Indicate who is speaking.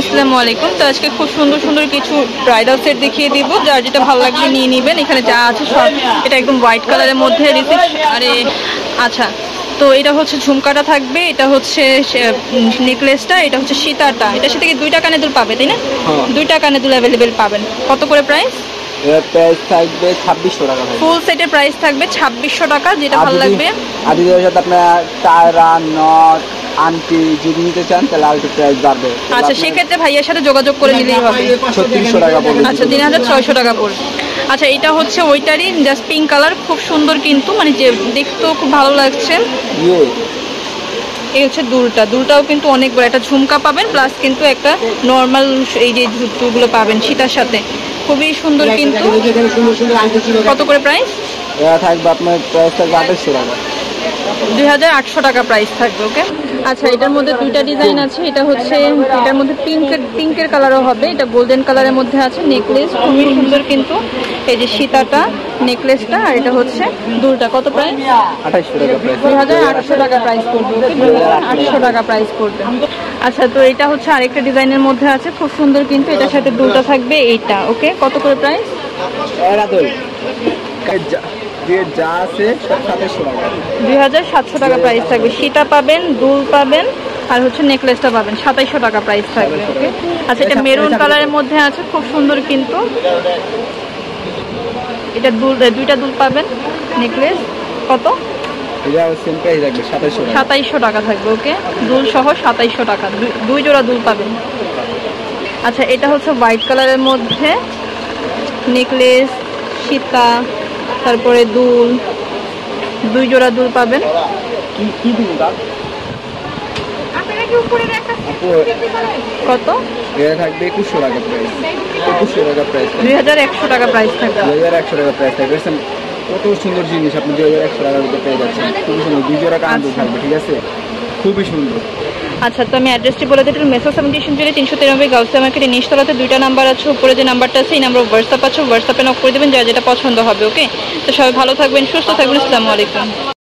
Speaker 1: আসসালামু আলাইকুম। তো আজকে খুব সুন্দর সুন্দর কিছু ব্রাইডাল সেট দেখিয়ে দিব। যার যেটা ভালো লাগবে নিয়ে নেবেন। এখানে যা আছে সব এটা একদম হোয়াইট কালারের মধ্যে রিসিপ্ট আরে আচ্ছা। তো এটা হচ্ছে ঝুমকাটা থাকবে। এটা হচ্ছে নেকলেসটা এটা হচ্ছে সীতাটা। এটার সাথে কি দুইটা কানে দুল পাবে তাই না?
Speaker 2: হ্যাঁ।
Speaker 1: দুইটা কানে দুল অ্যাভেলেবেল পাবেন। কত করে প্রাইস
Speaker 2: প্রাইস থাকবে ছাব্বিশশো টাকা
Speaker 1: ফুল সেটের প্রাইস থাকবে ছাব্বিশশো টাকা যেটা ভালো লাগবে।
Speaker 2: আর যদি আপনার টায়রা নট আন্টি যদি নিতে চান তাহলে আর একটু প্রাইস বাড়বে।
Speaker 1: আচ্ছা সেক্ষেত্রে ভাইয়ের সাথে যোগাযোগ করে নিলেই হবে।
Speaker 2: ছত্রিশশো টাকা পড়বে
Speaker 1: আচ্ছা তিন হাজার ছয়শো টাকা পড়বে আচ্ছা এটা হচ্ছে ওইটারই জাস্ট পিঙ্ক কালার খুব সুন্দর কিন্তু মানে যে দেখতেও খুব ভালো লাগছে।
Speaker 2: ইয়ে।
Speaker 1: এই হচ্ছে দুলটা। দুলটাও কিন্তু অনেক বড়। একটা ঝুমকা পাবেন প্লাস কিন্তু একটা নর্মাল এই যে দুলগুলো পাবেন সেটার সাথে। খুবই সুন্দর কিন্তু। কত করে প্রাইস
Speaker 2: থাকবে আপনার প্রাইস থাকবে আঠাশশো টাকা।
Speaker 1: দুই হাজার আটশো টাকা প্রাইস থাকবে ওকে আচ্ছা এটার মধ্যে দুইটা ডিজাইন আছে। এটা হচ্ছে এটার মধ্যে পিঙ্কের পিঙ্কের কালারও হবে। এটা গোল্ডেন কালারের মধ্যে আছে নেকলেস খুবই সুন্দর কিন্তু এই যে সীতাটা নেকলেসটা আর এটা হচ্ছে দুলটা। কত প্রাইস
Speaker 2: আঠাশশো টাকা প্রাইস
Speaker 1: দুই হাজার আটশো টাকা প্রাইস পড়বে আটশো টাকা প্রাইস পড়বে। আচ্ছা তো এটা হচ্ছে আরেকটা ডিজাইনের মধ্যে আছে। খুব সুন্দর কিন্তু এটার সাথে দুলটা থাকবে এইটা ওকে কত করে প্রাইস
Speaker 2: এরা যা আছে সব সাতাশশো টাকা
Speaker 1: দুই হাজার সাতশো টাকা প্রাইস থাকবে। সীতা পাবেন দুল পাবেন আর হচ্ছে নেকলেসটা পাবেন। সাতাইশশো টাকা প্রাইস থাকবে ওকে আচ্ছা এটা মেরুন কালারের মধ্যে আছে খুব সুন্দর কিন্তু। এটা দুল দুইটা দুল পাবেন নেকলেস কত? সাতাইশশো টাকা। থাকবে ওকে দুল সহ সাতাইশশো টাকা। দুই জোড়া দুল পাবেন। আচ্ছা এটা হচ্ছে হোয়াইট কালারের মধ্যে নেকলেস সীতা তারপরে দুল। দুই জোড়া দুল পাবেন। কত?
Speaker 2: থাকবে একুশশো টাকা প্রাইস একুশশো টাকা প্রাইস
Speaker 1: দুই হাজার একশো টাকা প্রাইস থাকবে।
Speaker 2: দুই হাজার একশো টাকা প্রাইস থাকবে। কত সুন্দর জিনিস আপনি দুই হাজার একশো টাকার মধ্যে পেয়ে যাচ্ছেন। খুবই সুন্দর। দুই জোড়া
Speaker 1: আচ্ছা।
Speaker 2: থাকবে ঠিক আছে? খুবই সুন্দর।
Speaker 1: আচ্ছা তো আমি অ্যাড্রেসটি বলে দিই মেসো সেভেন্টিশন জুড়ে তিনশো তিরানব্বই গাউসিয়া মার্কেটে নিচতলাতে দুইটা নাম্বার আছে, উপরে যে নাম্বারটা আছে, এই নাম্বার হোয়াটসঅ্যাপ আছে হোয়াটসঅ্যাপে নক করে দেবেন, যা যেটা পছন্দ হবে ওকে তো সবাই ভালো থাকবেন, সুস্থ থাকবেন, আসসালামু আলাইকুম।